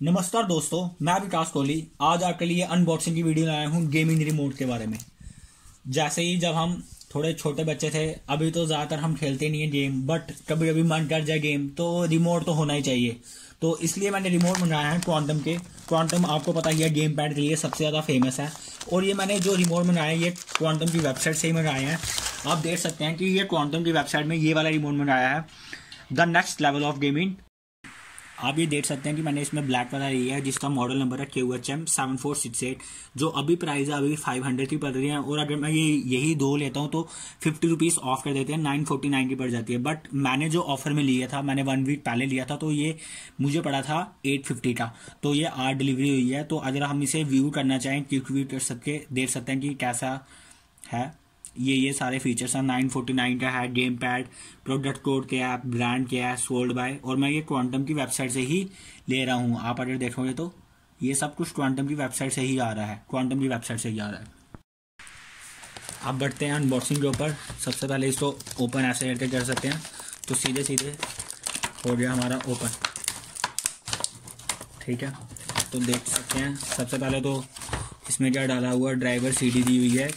नमस्कार दोस्तों, मैं विकास कोहली। आज आपके लिए अनबॉक्सिंग की वीडियो लाया हूँ गेमिंग रिमोट के बारे में। जैसे ही जब हम थोड़े छोटे बच्चे थे, अभी तो ज़्यादातर हम खेलते नहीं है गेम बट कभी कभी मन कर जाए गेम तो रिमोट तो होना ही चाहिए। तो इसलिए मैंने रिमोट मंगाया है क्वांटम के। क्वांटम आपको पता ही है गेम पैड के लिए सबसे ज़्यादा फ़ेमस है। और ये मैंने जो रिमोट मंगाया है, ये क्वांटम की वेबसाइट से ही मंगाए हैं। आप देख सकते हैं कि ये क्वांटम की वेबसाइट में ये वाला रिमोट मंगाया है। The next level of gaming आप ये देख सकते हैं कि मैंने इसमें ब्लैक वाला लिया है, जिसका मॉडल नंबर है Q H M seven four six eight जो अभी प्राइस है, अभी फाइव हंड्रेड की पड़ रही है, और अगर मैं ये, यही दो लेता हूँ तो फिफ्टी रुपीज़ ऑफ़ कर देते हैं नाइन फोर्टी नाइन की पड़ जाती है। बट मैंने जो ऑफ़र में लिया था, मैंने वन वीक पहले लिया था तो ये मुझे पड़ा था एट फिफ्टी का। तो ये आठ डिलीवरी हुई है तो अगर हम इसे व्यू करना चाहें क्विक व्यू कर सकते देख सकते हैं कि कैसा है। ये ये सारे फीचर्स हैं। नाइन फोर्टी नाइन का है गेम पैड प्रोडक्ट कोड क्या है ब्रांड क्या है सोल्ड बाय और मैं ये क्वांटम की वेबसाइट से ही ले रहा हूँ। आप अगर देखोगे तो ये सब कुछ क्वांटम की वेबसाइट से ही आ रहा है। क्वांटम की वेबसाइट से ही आ रहा है। आप बढ़ते हैं अनबॉक्सिंग के ऊपर। सबसे पहले इसको ओपन ऐसे करके कर सकते हैं। तो सीधे सीधे हो गया हमारा ओपन ठीक है? तो देख सकते हैं। सबसे पहले तो इसमें क्या डाला हुआ ड्राइवर सीडी दी हुई है।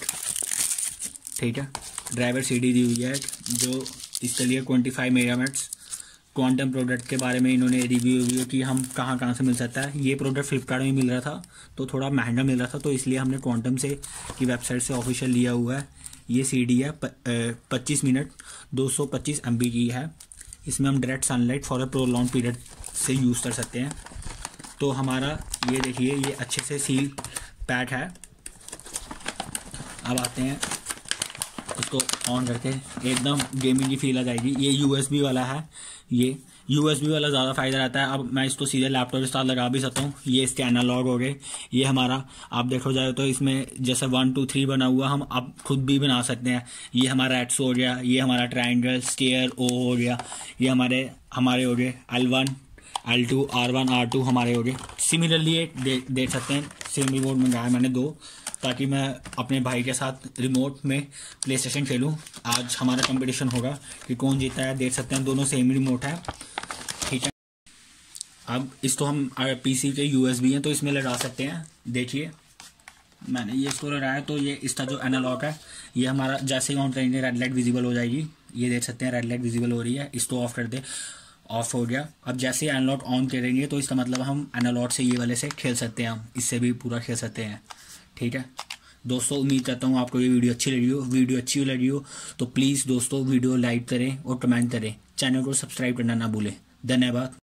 ठीक है ड्राइवर सीडी दी हुई है, जो इसके लिए twenty five mega mates quantum product के बारे में इन्होंने रिव्यू रिव्यू कि, हम कहाँ कहाँ से मिल सकता है। ये प्रोडक्ट फ्लिपकार्ट में मिल रहा था तो थोड़ा महँगा मिल रहा था तो इसलिए हमने क्वांटम से की वेबसाइट से ऑफिशियल लिया हुआ है। ये सी डी है पच्चीस मिनट, दो सौ पच्चीस एम बी की है। इसमें हम direct sunlight for a prolonged period से यूज़ कर सकते हैं। तो हमारा, ये देखिए, ये अच्छे से सील पैक है। अब आते हैं। इसको ऑन करके एकदम गेमिंग की फील आ जाएगी। ये यूएसबी वाला है, ये। यूएसबी वाला ज़्यादा फ़ायदा रहता है। अब मैं इसको सीधे लैपटॉप के साथ लगा भी सकता हूँ। ये इसके एनालॉग हो गए। ये हमारा, आप देखो जाए तो इसमें जैसे वन टू थ्री बना हुआ, हम अब खुद भी बना सकते हैं। ये हमारा एक्स हो गया, ये हमारा ट्राइंगल स्टेयर ओ हो गया। ये हमारे हमारे हो गए L one L two R one R two हमारे हो गए। सिमिलरली ये देख सकते हैं। सेम रिमोट मंगाया मैंने दो। ताकि मैं अपने भाई के साथ रिमोट में प्ले स्टेशन खेलूँ। आज हमारा कंपटीशन होगा कि कौन जीता है, देख सकते हैं, दोनों सेम रिमोट है। ठीक है? अब इसको हम पीसी के यूएसबी हैं तो इसमें लगा सकते हैं। देखिए, मैंने ये इसको लगाया तो ये इसका जो एनालॉग है, ये हमारा, जैसे ही ऑन करेंगे रेड लाइट विजिबल हो जाएगी। ये देख सकते हैं रेड लाइट विजिबल हो रही है। इसको ऑफ़ कर दे। ऑफ़ हो गया। अब जैसे ही एनालॉग ऑन करेंगे तो इसका मतलब हम एनालॉग से ये वाले से खेल सकते हैं हम। इससे भी पूरा खेल सकते हैं। ठीक है? दोस्तों, उम्मीद करता हूँ आपको ये वीडियो अच्छी लगी हो। वीडियो अच्छी लगी हो तो प्लीज़ दोस्तों, वीडियो लाइक करें और कमेंट करें। चैनल को सब्सक्राइब करना ना भूलें। धन्यवाद।